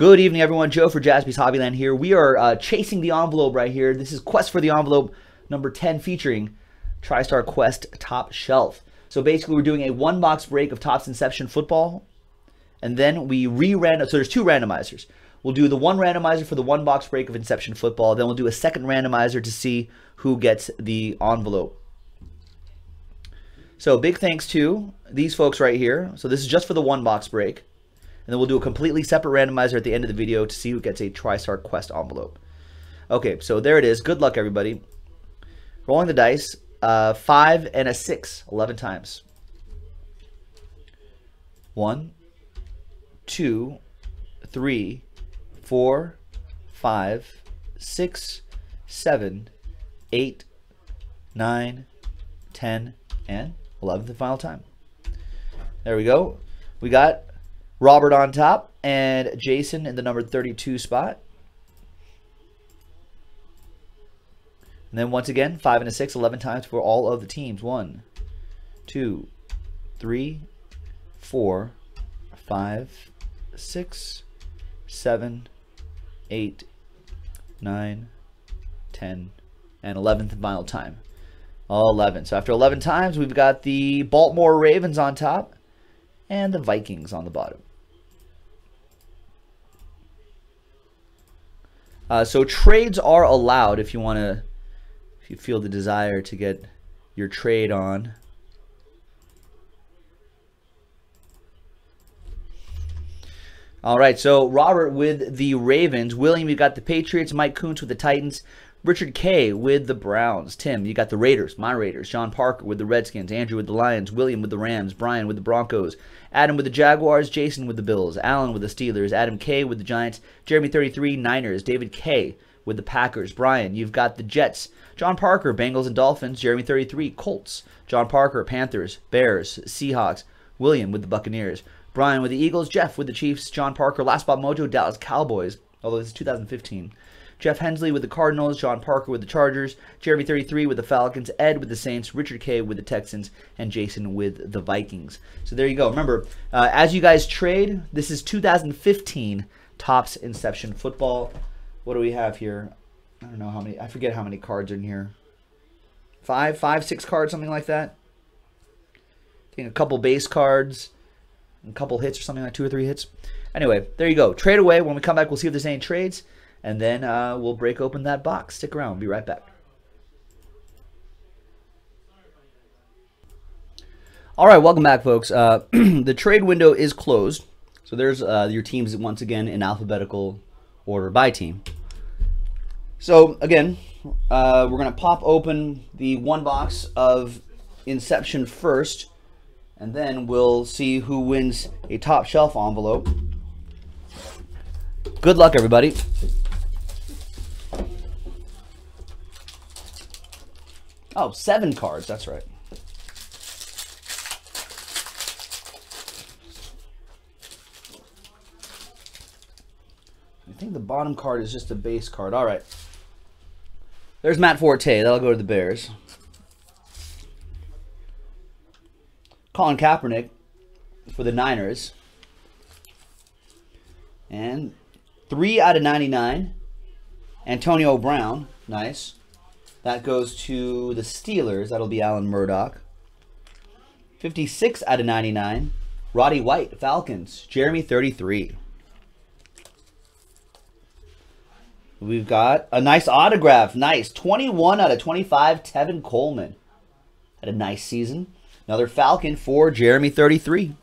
Good evening, everyone. Joe for Jaspy's Hobbyland here. We are uh, chasing the envelope right here. This is Quest for the Envelope number 10 featuring TriStar Quest Top Shelf. So basically, we're doing a one box break of Topps Inception Football, and then we re-random. So there's two randomizers. We'll do the one randomizer for the one box break of Inception Football. Then we'll do a second randomizer to see who gets the envelope. So big thanks to these folks right here. So this is just for the one box break. And then we'll do a completely separate randomizer at the end of the video to see who gets a TriStar Quest envelope. Okay, so there it is. Good luck, everybody. Rolling the dice. Uh, 5 and a 6, 11 times. One, two, three, four, five, six, seven, eight, nine, ten, and 11th and final time. There we go. We got Robert on top and Jason in the number 32 spot. And then once again, 5 and a 6, 11 times for all of the teams. One, two, three, four, five, six, seven, eight, nine, ten, and 11th and final time. All 11. So after 11 times, we've got the Baltimore Ravens on top and the Vikings on the bottom. Uh, so trades are allowed if you want to, if you feel the desire to get your trade on. All right, so Robert with the Ravens. William, you got the Patriots. Mike Kuntz with the Titans. Richard K with the Browns. Tim, you got the Raiders, my Raiders. John Parker with the Redskins. Andrew with the Lions. William with the Rams. Brian with the Broncos. Adam with the Jaguars. Jason with the Bills. Alan with the Steelers. Adam K with the Giants. Jeremy 33 Niners. David K with the Packers. Brian, you've got the Jets. John Parker, Bengals and Dolphins. Jeremy 33 Colts. John Parker, Panthers, Bears, Seahawks. William with the Buccaneers. Brian with the Eagles. Jeff with the Chiefs. John Parker, Last Spot Mojo, Dallas Cowboys. Although this is 2015. Jeff Hensley with the Cardinals, John Parker with the Chargers, Jeremy 33 with the Falcons, Ed with the Saints, Richard K with the Texans, and Jason with the Vikings. So there you go. Remember, uh, as you guys trade, this is 2015 Topps Inception Football. What do we have here? I don't know how many. I forget how many cards are in here. Five, five, six cards, something like that. I think a couple base cards, a couple hits or something like two or three hits. Anyway, there you go. Trade away. When we come back, we'll see if there's any trades and then uh, we'll break open that box. Stick around. We'll be right back. All right, welcome back, folks. Uh, the trade window is closed. So there's uh, your teams once again in alphabetical order by team. So again, uh, we're going to pop open the one box of Inception first, and then we'll see who wins a top shelf envelope. Good luck, everybody. Oh, seven cards. That's right. I think the bottom card is just a base card. All right. There's Matt Forte. That'll go to the Bears. Colin Kaepernick for the Niners. And 3 out of 99. Antonio Brown. Nice. That goes to the Steelers. That'll be Alan Murdoch. 56 out of 99. Roddy White, Falcons. Jeremy 33. We've got a nice autograph. Nice. 21 out of 25. Tevin Coleman. Had a nice season. Another Falcon for Jeremy 33.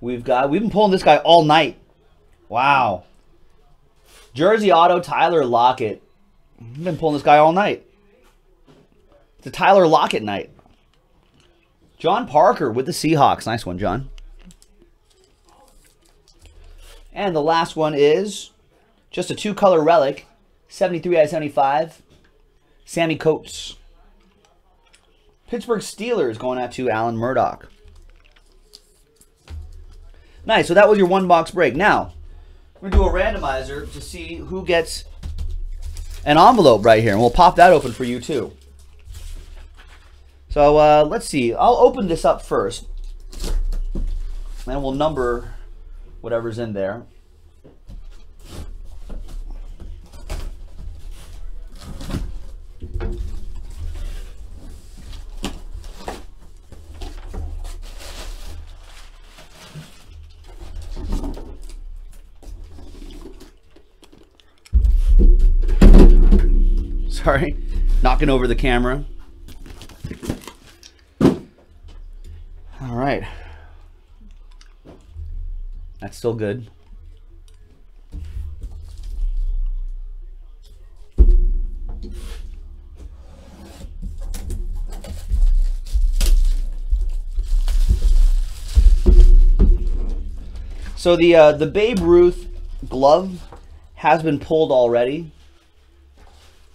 We've got, we've been pulling this guy all night. Wow. Jersey Auto, Tyler Lockett. I've been pulling this guy all night. It's a Tyler Lockett night. John Parker with the Seahawks. Nice one, John. And the last one is just a two-color relic. 73 out of 75. Sammy Coates. Pittsburgh Steelers going out to Alan Murdoch. Nice. So that was your one-box break. Now, we're going to do a randomizer to see who gets an envelope right here, and we'll pop that open for you too. So uh, let's see. I'll open this up first, and we'll number whatever's in there. Sorry, knocking over the camera. All right. That's still good. So the uh, the Babe Ruth glove has been pulled already,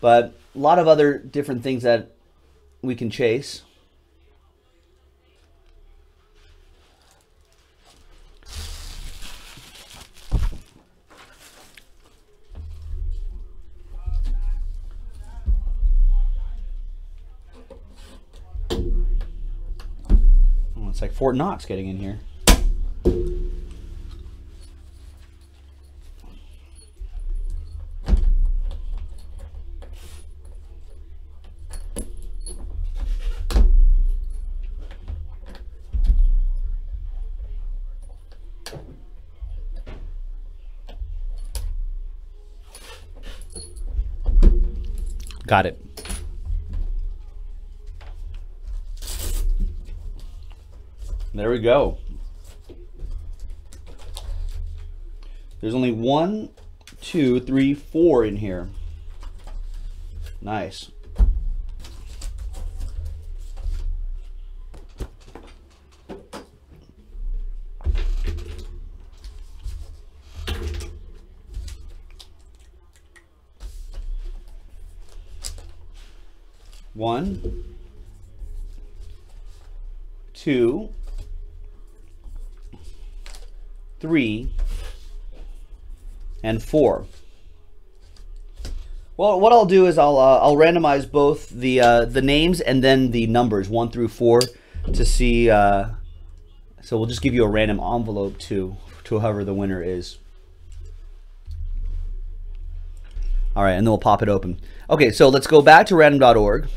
but a lot of other different things that we can chase. It's like Fort Knox getting in here. Got it. There we go. There's only one, two, three, four in here. Nice. One, two, three, and four. Well, what I'll do is I'll uh, I'll randomize both the uh, the names and then the numbers one through four to see. Uh, so we'll just give you a random envelope to to whoever the winner is. All right, and then we'll pop it open. Okay, so let's go back to random.org.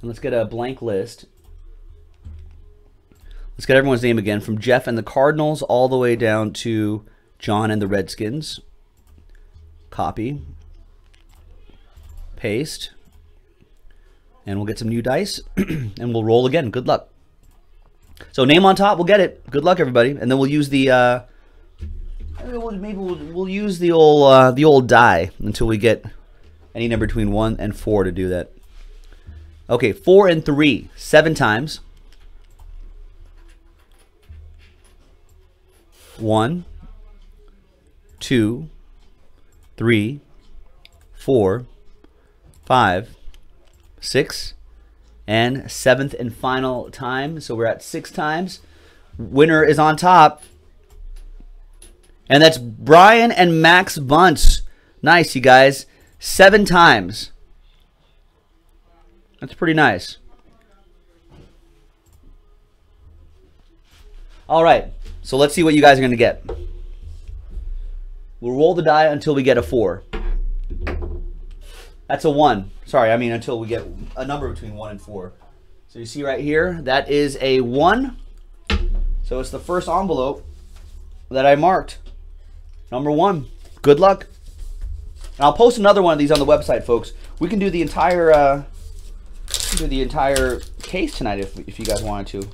And let's get a blank list. Let's get everyone's name again from Jeff and the Cardinals all the way down to John and the Redskins. Copy. Paste. And we'll get some new dice and we'll roll again. Good luck. So name on top, we'll get it. Good luck, everybody. And then we'll use the uh, maybe we'll, we'll use the old uh, the old die until we get any number between one and four to do that. Okay, four and three, seven times. One, two, three, four, five, six, and seventh and final time. So we're at six times. Winner is on top. And that's Brian and Max Bunce. Nice, you guys. Seven times. That's pretty nice. All right, so let's see what you guys are going to get. We'll roll the die until we get a 4. That's a 1. Sorry, I mean until we get a number between 1 and 4. So you see right here, that is a 1. So it's the first envelope that I marked. Number 1. Good luck. And I'll post another one of these on the website, folks. We can do the entire... Uh, do the entire case tonight if, if you guys wanted to.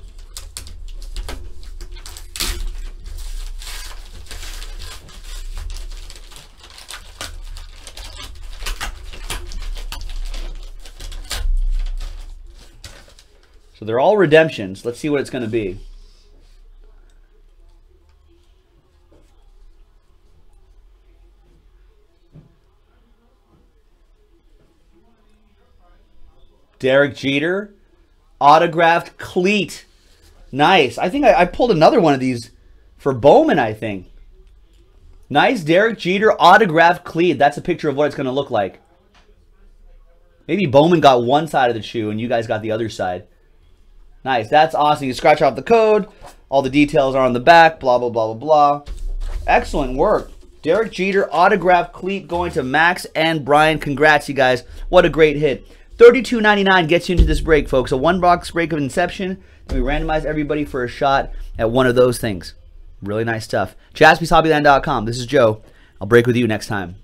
So they're all redemptions. Let's see what it's going to be. Derek Jeter, autographed cleat. Nice. I think I, I, pulled another one of these for Bowman, I think. Nice Derek Jeter autographed cleat. That's a picture of what it's going to look like. Maybe Bowman got one side of the shoe and you guys got the other side. Nice. That's awesome. You scratch off the code. All the details are on the back. Blah, blah, blah, blah, blah. Excellent work. Derek Jeter autographed cleat going to Max and Brian. Congrats, you guys. What a great hit. $32.99 gets you into this break, folks. A one box break of Inception. We randomize everybody for a shot at one of those things. Really nice stuff. JaspysHobbyland.com. This is Joe. I'll break with you next time.